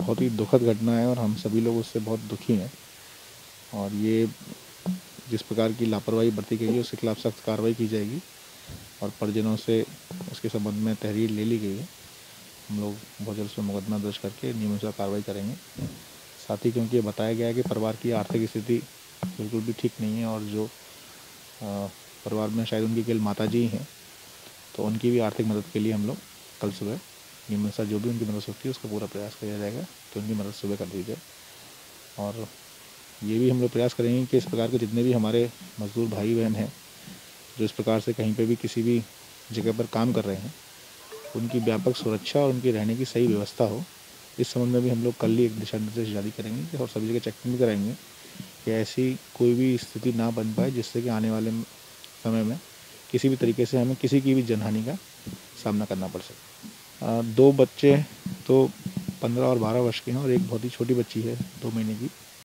बहुत ही दुखद घटना है और हम सभी लोग उससे बहुत दुखी हैं। और ये जिस प्रकार की लापरवाही बरती गई है, उसके खिलाफ सख्त कार्रवाई की जाएगी और परिजनों से उसके संबंध में तहरीर ले ली गई है। हम लोग बहुत जल्द से मुकदमा दर्ज करके नियमानुसार कार्रवाई करेंगे। साथ ही क्योंकि ये बताया गया है कि परिवार की आर्थिक स्थिति बिल्कुल भी ठीक नहीं है और जो परिवार में शायद उनकी केवल माता जी हैं तो उनकी भी आर्थिक मदद के लिए हम लोग कल सुबह नियमानुसार जो भी उनकी मदद सकती है, उसका पूरा प्रयास किया जाएगा तो उनकी मदद सुबह कर दी जाए और ये भी हम लोग प्रयास करेंगे कि इस प्रकार के जितने भी हमारे मजदूर भाई बहन हैं, जो इस प्रकार से कहीं पर भी किसी भी जगह पर काम कर रहे हैं, उनकी व्यापक सुरक्षा और उनकी रहने की सही व्यवस्था हो। इस संबंध में भी हम लोग कल ही एक दिशा निर्देश जारी करेंगे और सभी जगह चेकिंग भी कराएँगे। कि ऐसी कोई भी स्थिति ना बन पाए जिससे कि आने वाले समय में किसी भी तरीके से हमें किसी की भी जनहानि का सामना करना पड़ सके। दो बच्चे तो पंद्रह और बारह वर्ष के हैं और एक बहुत ही छोटी बच्ची है, दो महीने की।